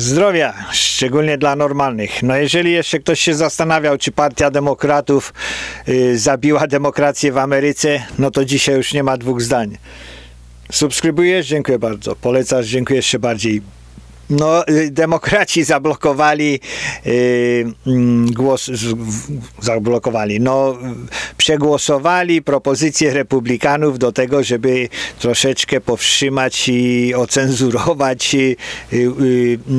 Zdrowia, szczególnie dla normalnych. No jeżeli jeszcze ktoś się zastanawiał, czy Partia Demokratów y, zabiła demokrację w Ameryce, no to dzisiaj już nie ma dwóch zdań. Subskrybujesz? Dziękuję bardzo. Polecasz? Dziękuję jeszcze bardziej. No, y, demokraci zablokowali y, mm, głos, z- w- zablokowali, no, przegłosowali propozycję republikanów do tego, żeby troszeczkę powstrzymać i ocenzurować y, y,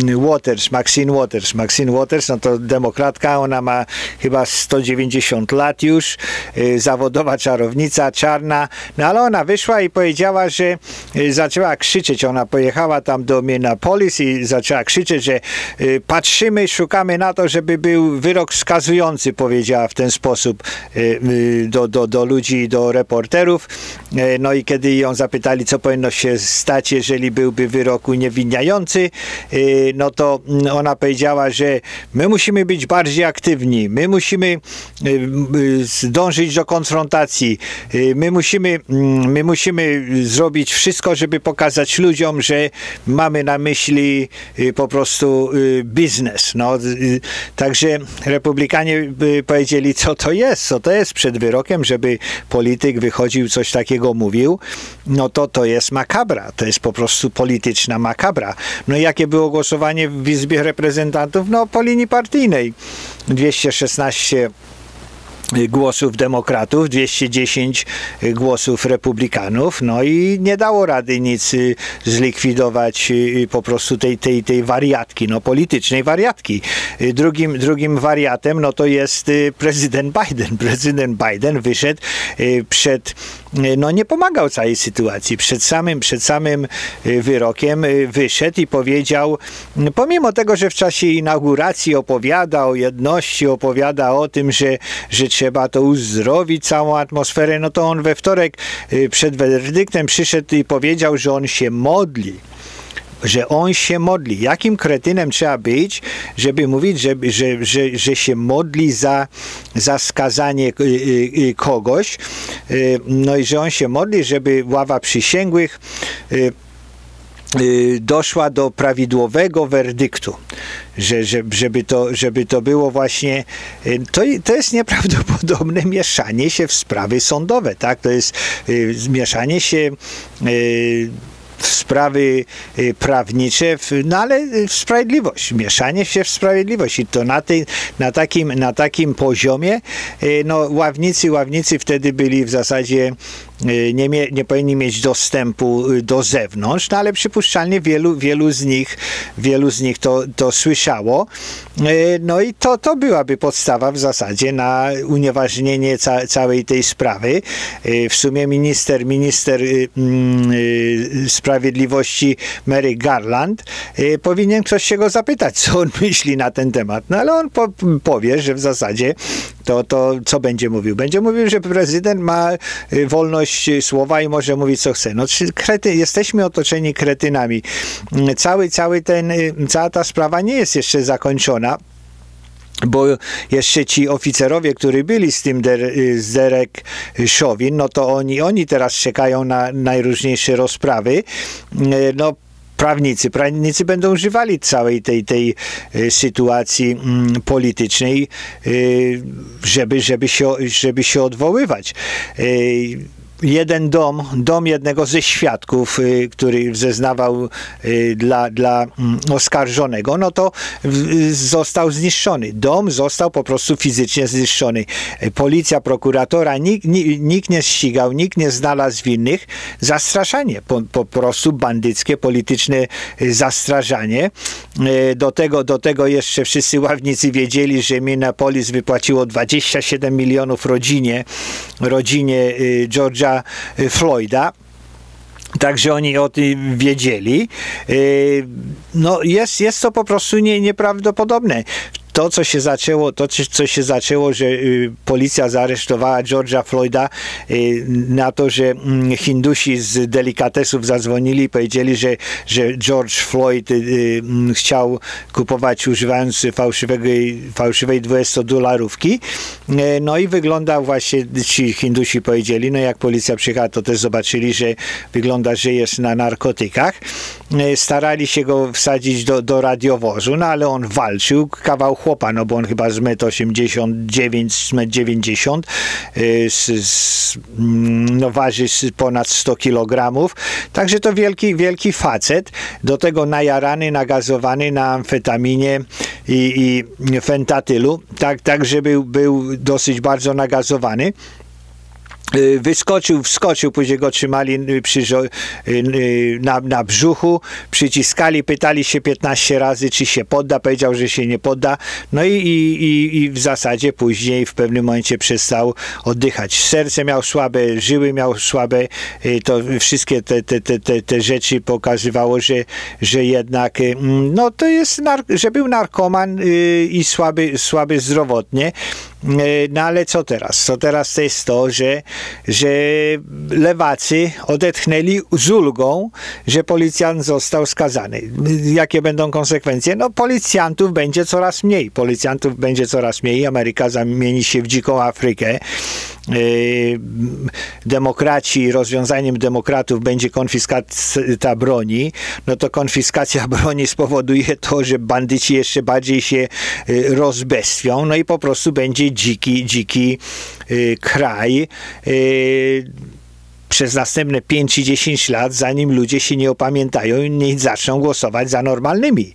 y, Waters, Maxine Waters. Maxine Waters, no to demokratka, ona ma chyba 190 lat już, zawodowa czarownica, czarna, no ale ona wyszła i powiedziała, że zaczęła krzyczeć, ona pojechała tam do Minneapolis i zaczęła krzyczeć, że patrzymy, szukamy na to, żeby był wyrok skazujący, powiedziała w ten sposób do, do, do ludzi, do reporterów. Y, No i kiedy ją zapytali, co powinno się stać, jeżeli byłby wyrok uniewinniający, y, no to ona powiedziała, że my musimy być bardziej aktywni, my musimy y, y, dążyć do konfrontacji, my musimy, mm, my musimy zrobić wszystko, żeby pokazać ludziom, że mamy na myśli po prostu biznes. No, także republikanie powiedzieli, co to jest, co to jest przed wyrokiem, żeby polityk wychodził, coś takiego mówił, no to to jest makabra, to jest po prostu polityczna makabra. No i jakie było głosowanie w Izbie Reprezentantów? No po linii partyjnej. 216 głosów demokratów, 210 głosów republikanów, no i nie dało rady nic y, zlikwidować y, po prostu tej, tej, tej wariatki, no politycznej wariatki. Y, Drugim, drugim wariatem, no to jest y, prezydent Biden. Prezydent Biden wyszedł y, przed, y, no nie pomagał całej sytuacji. Przed samym, przed samym y, wyrokiem y, wyszedł i powiedział, y, pomimo tego, że w czasie inauguracji opowiada o jedności, opowiada o tym, że, że trzeba to uzdrowić, całą atmosferę, no to on we wtorek y, przed werdyktem przyszedł i powiedział, że on się modli że on się modli. Jakim kretynem trzeba być, żeby mówić, że, że, że, że się modli za, za skazanie y, y, y, kogoś, no i że on się modli, żeby ława przysięgłych doszła do prawidłowego werdyktu, że, że, żeby, to, żeby to było właśnie, to, to jest nieprawdopodobne mieszanie się w sprawy sądowe, tak? To jest mieszanie się w sprawy y, prawnicze, no ale y, w sprawiedliwość, mieszanie się w sprawiedliwość i to na, tej, na, takim, na takim poziomie, y, no ławnicy, ławnicy wtedy byli w zasadzie nie, mie, nie powinni mieć dostępu y, do zewnątrz, no ale przypuszczalnie wielu, wielu z nich, wielu z nich to, to słyszało. Y, No i to, to byłaby podstawa w zasadzie na unieważnienie ca, całej tej sprawy. Y, W sumie minister, minister y, mm, y, Sprawiedliwości Mary Garland y, powinien ktoś się go zapytać, co on myśli na ten temat. No ale on po, powie, że w zasadzie to, to co będzie mówił? Będzie mówił, że prezydent ma y, wolność słowa i może mówić co chce. No, krety, jesteśmy otoczeni kretynami. Mm, Cały, cały ten, y, cała ta sprawa nie jest jeszcze zakończona bo jeszcze ci oficerowie, którzy byli z tym der, y, z Derek Chauvin, no to oni, oni teraz czekają na najróżniejsze rozprawy. Y, No, prawnicy, prawnicy będą używali całej tej, tej y, sytuacji mm, politycznej, y, żeby, żeby, się, żeby się odwoływać. Jeden dom, dom jednego ze świadków, y, który zeznawał y, dla, dla mm, oskarżonego, no to został zniszczony. Dom został po prostu fizycznie zniszczony. Policja, prokuratora, nikt, ni- nikt nie ścigał, nikt nie znalazł winnych. Zastraszanie, po, po prostu bandyckie, polityczne y, zastraszanie. Do tego, do tego jeszcze wszyscy ławnicy wiedzieli, że Minneapolis wypłaciło 27 milionów rodzinie, rodzinie y, Y, Floyda. Także oni o tym wiedzieli. Yy, No jest, jest to po prostu nie, nieprawdopodobne. To, co się zaczęło, to, co się zaczęło, że y, policja zaaresztowała George'a Floyda y, na to, że y, Hindusi z delikatesów zadzwonili i powiedzieli, że, że George Floyd y, y, chciał kupować używając fałszywej, fałszywej 20-dolarówki. Y, no i wygląda właśnie, ci Hindusi powiedzieli, no jak policja przyjechała, to też zobaczyli, że wygląda, że jest na narkotykach. Y, starali się go wsadzić do, do radiowozu, no ale on walczył, kawał chłopa, no bo on chyba z 1,89 m, 90 z, z, no waży ponad 100 kg, także to wielki, wielki facet, do tego najarany, nagazowany na amfetaminie i, i fentatylu, tak, tak że był, był dosyć bardzo nagazowany. Y, wyskoczył, wskoczył, później go trzymali y, przy, y, na, na brzuchu, przyciskali, pytali się 15 razy, czy się podda, powiedział, że się nie podda, no i, i, i w zasadzie później w pewnym momencie przestał oddychać. Serce miał słabe, żyły miał słabe, to wszystkie te, te, te, te, rzeczy pokazywało, że, że jednak no to jest, że był narkoman i słaby, słaby zdrowotnie, no ale co teraz? Co teraz to jest to, że, że lewacy odetchnęli z ulgą, że policjant został skazany. Jakie będą konsekwencje? No policjantów będzie coraz mniej. Policjantów będzie coraz mniej. Ameryka zamieni się w dziką Afrykę. Demokraci, rozwiązaniem demokratów będzie konfiskata broni, no to konfiskacja broni spowoduje to, że bandyci jeszcze bardziej się rozbestwią, no i po prostu będzie dziki, dziki kraj przez następne 5 czy 10 lat, zanim ludzie się nie opamiętają i nie zaczną głosować za normalnymi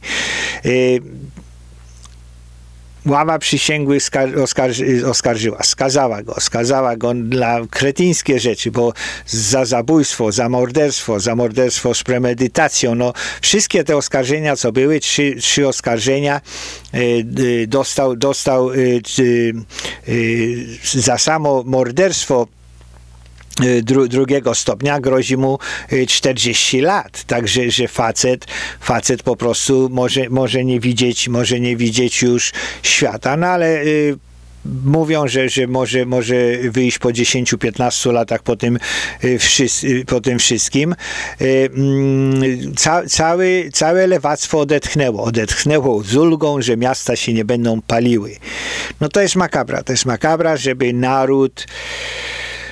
ława przysięgłych oskarży, oskarżyła, skazała go, skazała go dla kretyńskie rzeczy, bo za zabójstwo, za morderstwo, za morderstwo z premedytacją, no wszystkie te oskarżenia, co były, trzy, trzy oskarżenia y, dostał, dostał y, y, za samo morderstwo Y, dru, drugiego stopnia grozi mu 40 y, lat. Także, że facet, facet po prostu może, może nie widzieć, może nie widzieć już świata, no ale y, mówią, że, że może, może wyjść po 10-15 latach po tym, po tym wszystkim. Mm, ca, cały, całe lewactwo odetchnęło. Odetchnęło z ulgą, że miasta się nie będą paliły. No to jest makabra. To jest makabra, żeby naród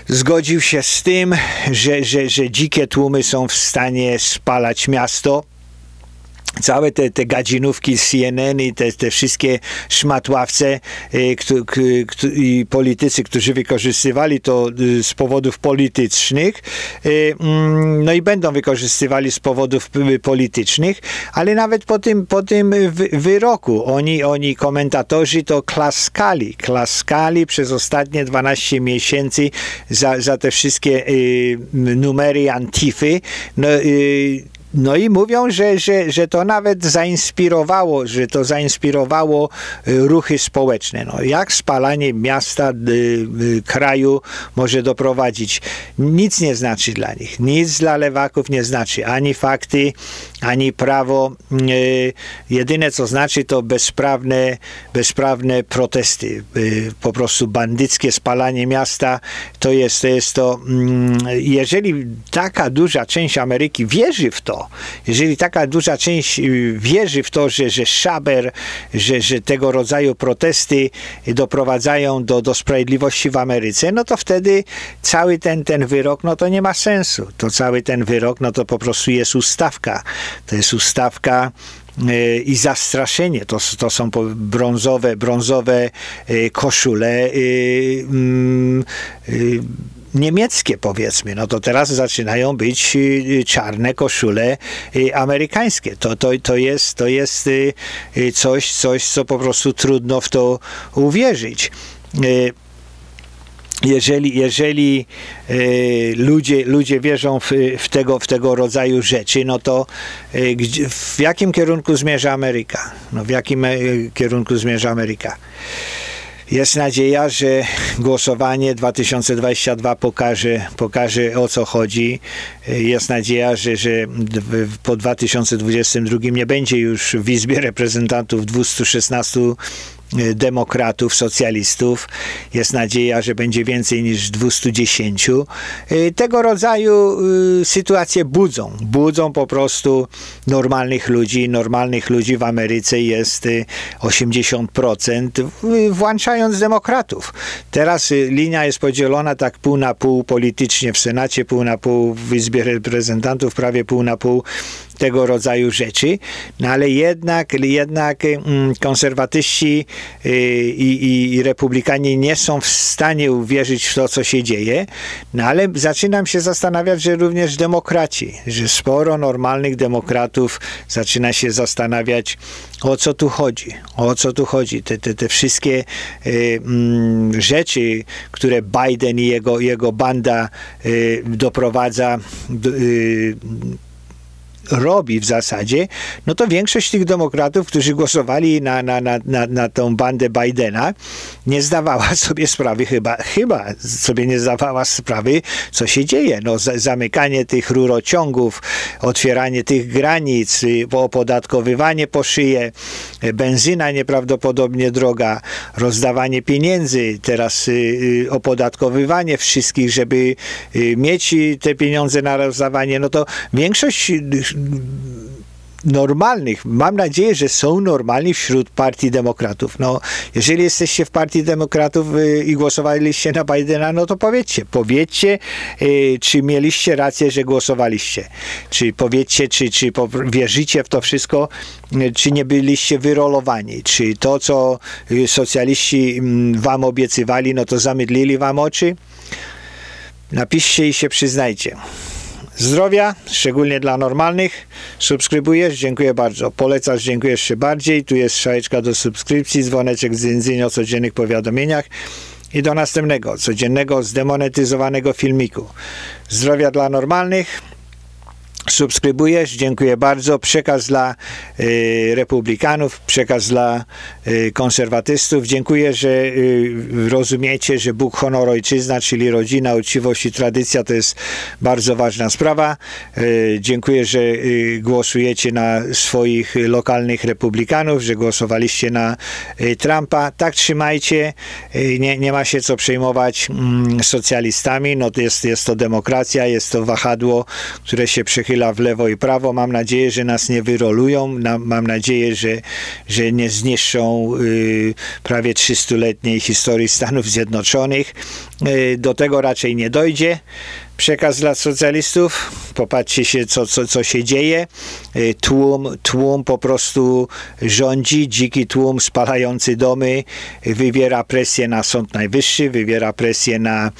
zgodził się z tym, że, że, że dzikie tłumy są w stanie spalać miasto całe te, te gadzinówki z CNN i te, te wszystkie szmatławce y, i politycy, którzy wykorzystywali to y, z powodów politycznych, y, mm, no i będą wykorzystywali z powodów politycznych, ale nawet po tym, po tym wyroku oni, oni komentatorzy to klaskali, klaskali przez ostatnie 12 miesięcy za, za te wszystkie numery Antify. No, no i mówią, że, że, że to nawet zainspirowało, że to zainspirowało y, ruchy społeczne. No, jak spalanie miasta, y, y, kraju może doprowadzić? Nic nie znaczy dla nich. Nic dla lewaków nie znaczy. Ani fakty, ani prawo. Jedyne co znaczy to bezprawne, bezprawne protesty. Po prostu bandyckie spalanie miasta to jest to, jest to mm, jeżeli taka duża część Ameryki wierzy w to, jeżeli taka duża część y, wierzy w to, że, że szaber, że, że tego rodzaju protesty doprowadzają do, do sprawiedliwości w Ameryce, no to wtedy cały ten, ten wyrok, no to nie ma sensu. To cały ten wyrok, no to po prostu jest ustawka. To jest ustawka y, i zastraszenie. To, to są brązowe, brązowe y, koszule mm, niemieckie powiedzmy, no to teraz zaczynają być y, czarne koszule y, amerykańskie. To, to, to, jest, to jest y, coś, coś, co po prostu trudno w to uwierzyć jeżeli, jeżeli ludzie, ludzie wierzą w, w, tego, w tego rodzaju rzeczy, no to w jakim kierunku zmierza Ameryka? No w jakim kierunku zmierza Ameryka? Jest nadzieja, że głosowanie 2022 pokaże, pokaże o co chodzi. Jest nadzieja, że, że po 2022 nie będzie już w Izbie Reprezentantów 216 Y, demokratów, socjalistów. Jest nadzieja, że będzie więcej niż 210. Y, tego rodzaju y, sytuacje budzą. Budzą po prostu normalnych ludzi. Normalnych ludzi w Ameryce jest 80%, włączając demokratów. Teraz linia jest podzielona tak pół na pół politycznie w Senacie, pół na pół w Izbie Reprezentantów, prawie pół na pół tego rodzaju rzeczy, no ale jednak, jednak mm, konserwatyści y, i, i, republikanie nie są w stanie uwierzyć w to, co się dzieje, no ale zaczynam się zastanawiać, że również demokraci, że sporo normalnych demokratów zaczyna się zastanawiać, o co tu chodzi, o co tu chodzi. Te, te, te wszystkie y, mm, rzeczy, które Biden i jego, jego banda y, doprowadza y, robi w zasadzie, no to większość tych demokratów, którzy głosowali na, na, na, na, na tą bandę Bidena, nie zdawała sobie sprawy, chyba, chyba sobie nie zdawała sprawy, co się dzieje. No, zamykanie tych rurociągów, otwieranie tych granic, y, opodatkowywanie po szyję, y, benzyna nieprawdopodobnie droga, rozdawanie pieniędzy, teraz y, opodatkowywanie wszystkich, żeby mieć te pieniądze na rozdawanie, no to większość normalnych, mam nadzieję, że są normalni wśród partii demokratów. No, jeżeli jesteście w partii demokratów y, i głosowaliście na Bidena, no to powiedzcie, powiedzcie, y, czy mieliście rację, że głosowaliście. Czy powiedzcie, czy, czy wierzycie w to wszystko, y, czy nie byliście wyrolowani. Czy to, co socjaliści mm, wam obiecywali, no to zamydlili wam oczy. Napiszcie i się przyznajcie zdrowia, szczególnie dla normalnych. Subskrybujesz? Dziękuję bardzo. Polecasz? Dziękuję jeszcze bardziej. Tu jest szajeczka do subskrypcji, dzwoneczek z o codziennych powiadomieniach i do następnego, codziennego, zdemonetyzowanego filmiku. Zdrowia dla normalnych subskrybujesz. Dziękuję bardzo. Przekaz dla y, republikanów, przekaz dla y, konserwatystów. Dziękuję, że y, rozumiecie, że Bóg, honor, ojczyzna, czyli rodzina, uczciwość i tradycja to jest bardzo ważna sprawa. Y, dziękuję, że y, głosujecie na swoich lokalnych republikanów, że głosowaliście na y, Trumpa. Tak trzymajcie. nie, nie ma się co przejmować mm, socjalistami. No jest, jest to demokracja, jest to wahadło, które się przychyla wychyla w lewo i prawo. Mam nadzieję, że nas nie wyrolują. mam nadzieję, że, że nie zniszczą y, prawie 300-letniej historii Stanów Zjednoczonych. Y, do tego raczej nie dojdzie przekaz dla socjalistów. Popatrzcie się, co, co, co się dzieje. Y, tłum, tłum po prostu rządzi, dziki tłum spalający domy, wywiera presję na Sąd Najwyższy, wywiera presję na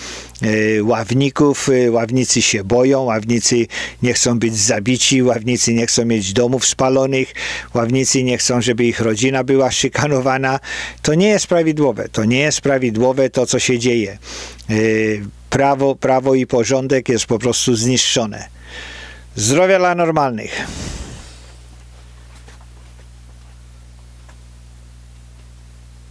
y, ławników. Y, ławnicy się boją, ławnicy nie chcą być zabici, ławnicy nie chcą mieć domów spalonych, ławnicy nie chcą, żeby ich rodzina była szykanowana. To nie jest prawidłowe. To nie jest prawidłowe to, co się dzieje prawo, prawo i porządek jest po prostu zniszczone. Zdrowia dla normalnych.